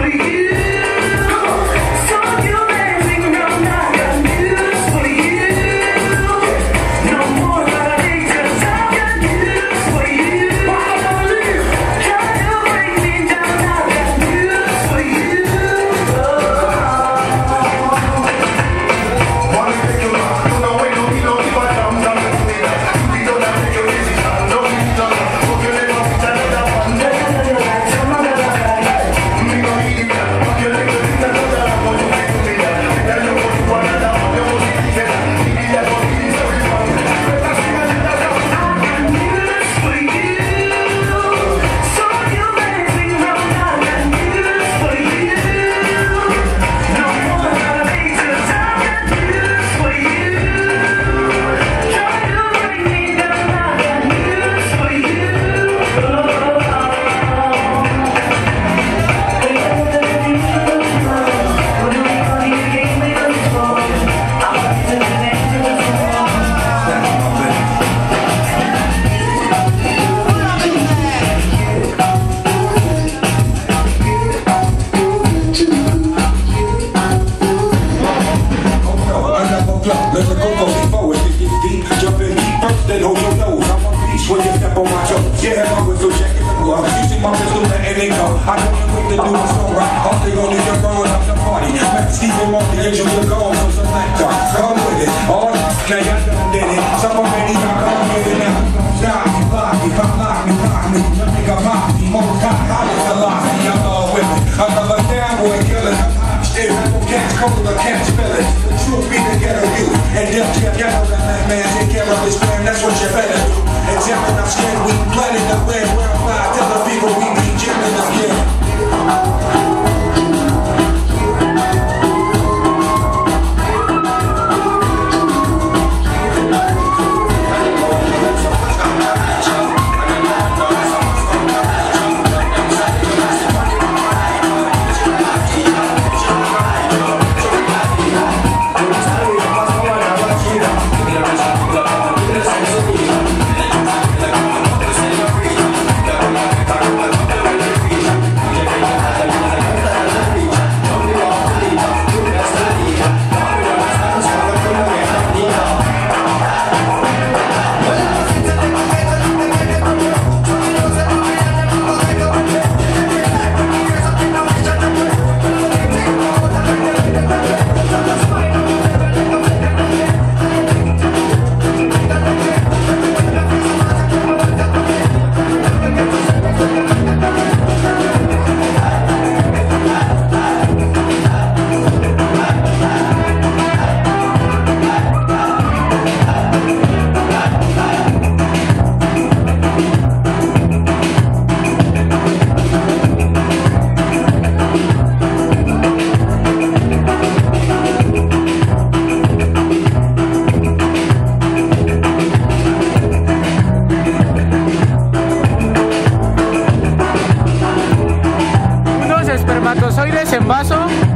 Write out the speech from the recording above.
please. Yeah, my whistle shaking the floor. Using my pistol, letting it go. I know you quick to do the song right. All they gonna do is up the party. Max Stephen on the edge of the goal. So come with it. All right, now y'all done did it. Some of many y'all come with it now. Stop me, block me, pop, lock me, pop me. You think I'm me. more hot, a lot. I'm all with it. I'm a down boy killing. I'm hot, cold, Cats, can't spill it. The truth be the ghetto you. And if y'all know that man, take care of his fam. that's what you better do. And Jam and I'm scared, we blooded, the red, we're fly, tell the people we need jamming, espermatozoides en vaso.